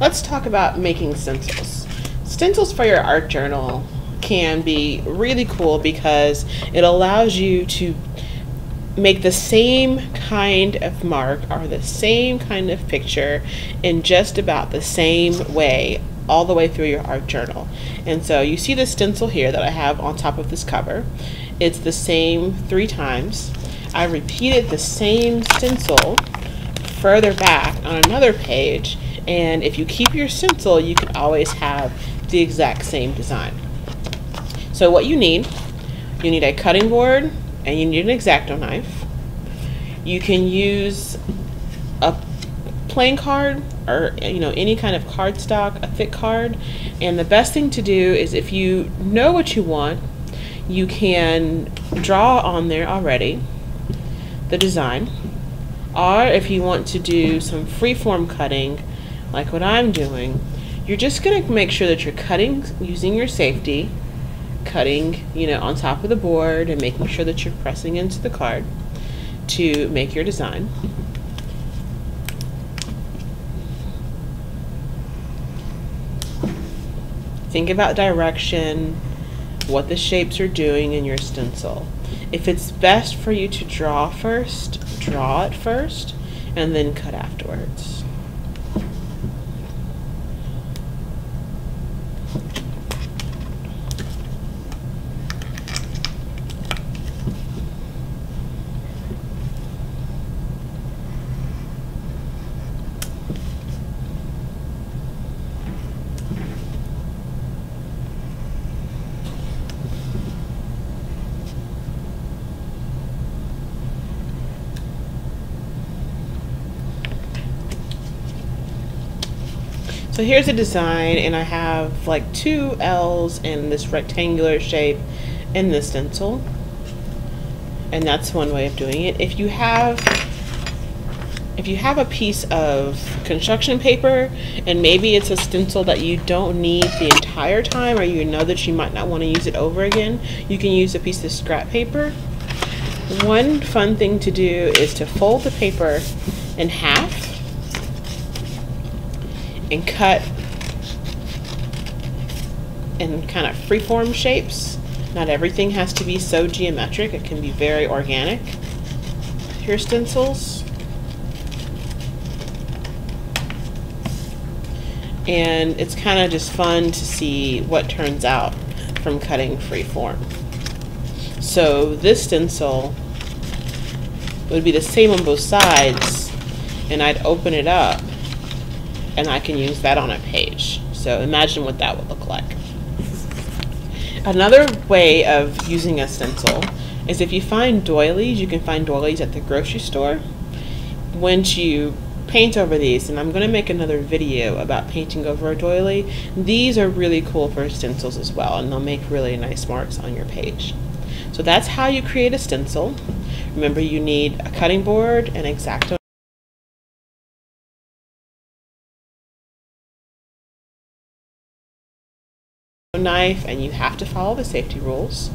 let's talk about making stencils. Stencils for your art journal can be really cool because it allows you to make the same kind of mark or the same kind of picture in just about the same way all the way through your art journal. And so you see the stencil here that I have on top of this cover. It's the same three times. I repeated the same stencil further back on another page and if you keep your stencil you can always have the exact same design. So what you need, you need a cutting board and you need an X-Acto knife. You can use a plain card or you know any kind of cardstock, a thick card. And the best thing to do is if you know what you want, you can draw on there already the design. Or if you want to do some freeform cutting, like what I'm doing, you're just going to make sure that you're cutting using your safety, cutting, you know, on top of the board and making sure that you're pressing into the card to make your design. Think about direction, what the shapes are doing in your stencil. If it's best for you to draw first, draw it first, and then cut afterwards. So here's a design and I have like two L's in this rectangular shape in the stencil. And that's one way of doing it. If you have if you have a piece of construction paper and maybe it's a stencil that you don't need the entire time or you know that you might not want to use it over again, you can use a piece of scrap paper. One fun thing to do is to fold the paper in half and cut in kind of freeform shapes. Not everything has to be so geometric, it can be very organic. Here stencils. And it's kind of just fun to see what turns out from cutting freeform. So this stencil would be the same on both sides and I'd open it up and I can use that on a page. So imagine what that would look like. Another way of using a stencil is if you find doilies, you can find doilies at the grocery store. Once you paint over these, and I'm going to make another video about painting over a doily, these are really cool for stencils as well, and they'll make really nice marks on your page. So that's how you create a stencil. Remember you need a cutting board, an X-Acto knife and you have to follow the safety rules.